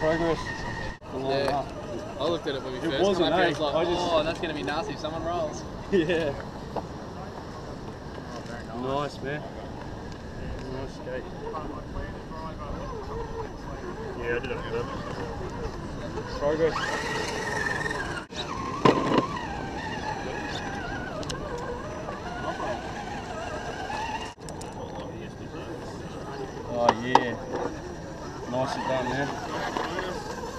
Progress. Yeah. I looked at it when we It first wasn't, come up here, I was like, I just- oh, that's going to be nasty if someone rolls. Yeah. Oh, very nice. Nice, man. Nice skate. Yeah, I did it purpose. Progress. Oh yeah. Nicely done, man.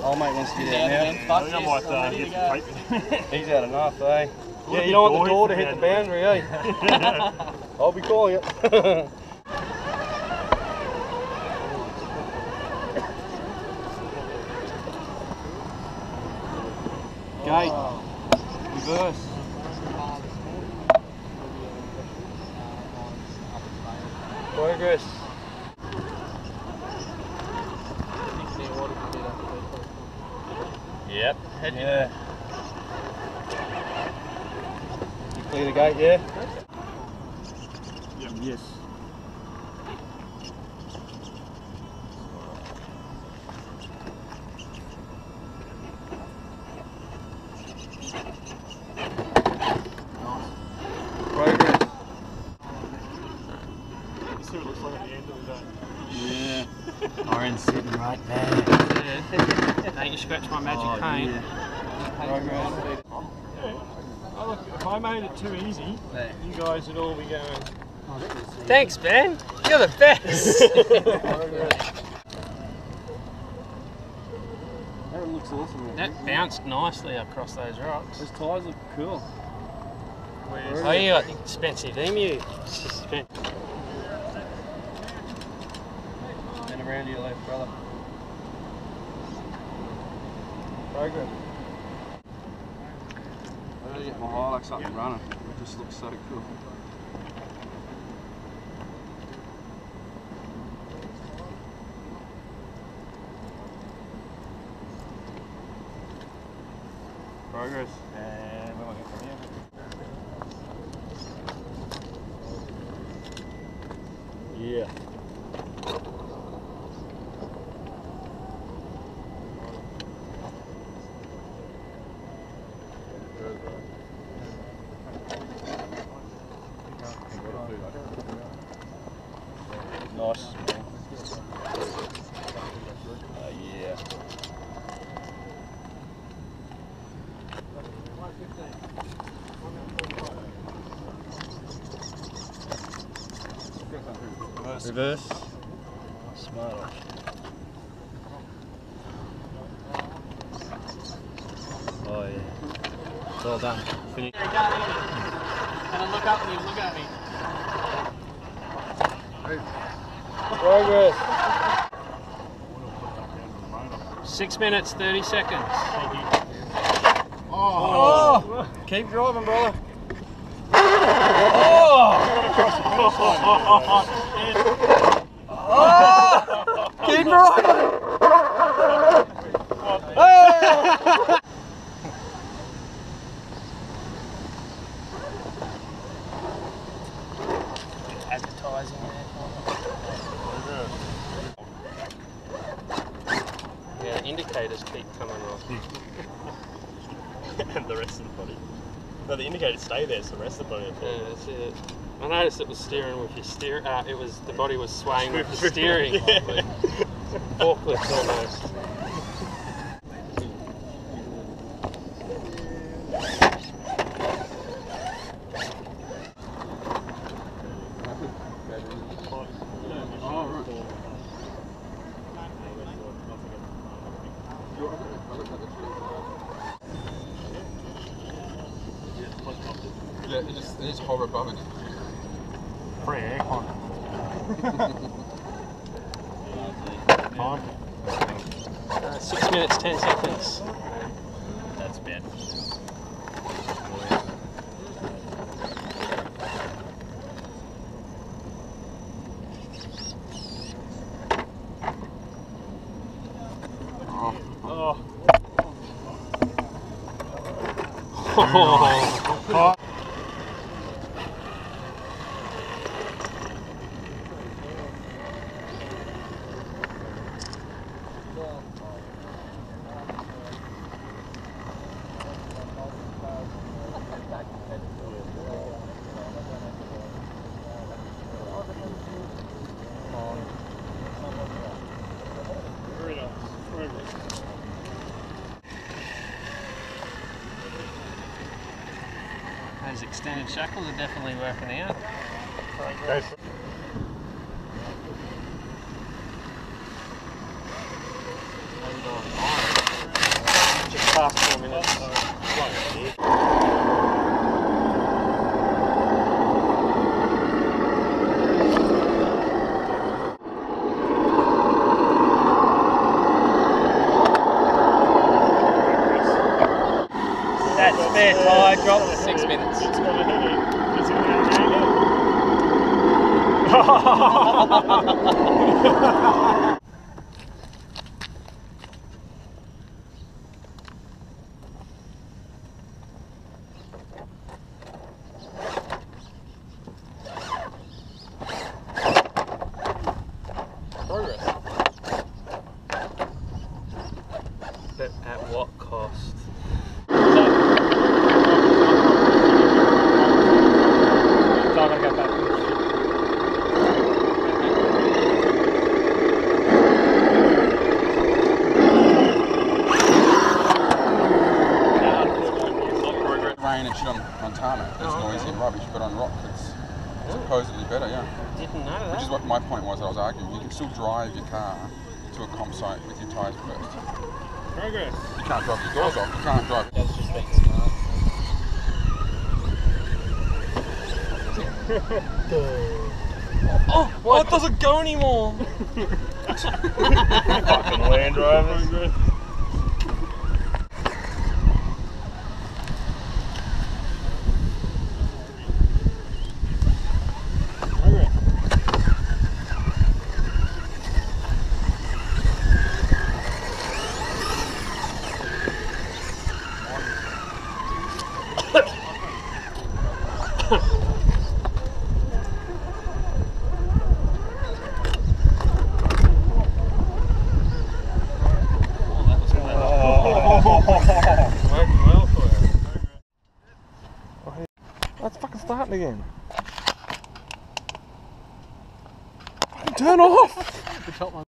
Old mate wants to get out Down, now. man. I think I Fuck might uh, get some tape. He's had enough, eh? Yeah, the you don't want the door to hit hit the the boundary, eh? I'll be calling it. Gate. Reverse. Progress. Yep. Yeah. You clear the gate, yeah? Yes. You see what it looks like at the end of the day. Yeah. Orange sitting right there. Don't you scratch my magic Oh, paint. yeah. Oh, look, if I made it too easy, Yeah. you guys would all be going. Thanks, Ben. You're the best. Oh, that looks awesome. that bounced nicely across those rocks. Those tyres look cool. Oh, you got the expensive emu. Suspen- And around your left, brother. Progress. I gotta get my Hilux up and running. It just looks so cool. Progress. And where am I going from here? Yeah. Nice. Uh, yeah. Reverse. Smart option. Oh yeah. Well done. Finish. And I look up and you look at me. Progress. Six minutes, 30 seconds. Oh. oh. Keep driving, brother. Oh. Keep driving. Oh. Advertising Yeah, the indicators keep coming off. and the rest of the body. No, the indicators stay there, so the rest of the body Yeah, that's it. I noticed it was steering with your steer. Uh, it was the body was swaying with the steering. Yeah. Forklift almost. Yeah, it just, it just hover. Free aircon. Time. Uh, six minutes, 10 seconds. That's bad. Oh. Oh. extended shackles are definitely working out. Progress. Just past four minutes. That spare tyre dropped. Six minutes. It's got a headache. It's got a headache. Progress. But at what cost? So I'm gonna go back. Rain and shit on Montana. It's noisy and rubbish, but on rock it's supposedly better, yeah. Didn't know that. Which is what my point was I was arguing. You can still drive your car to a comp site with your tyres burst. Progress. You can't drive your doors off. You can't drive. That's just being smart. oh, well, oh, it doesn't go anymore. Fucking Land Rovers. Progress. Oh, that was clever. Oh. Worked well for you. Let's fucking starting again. Turn off!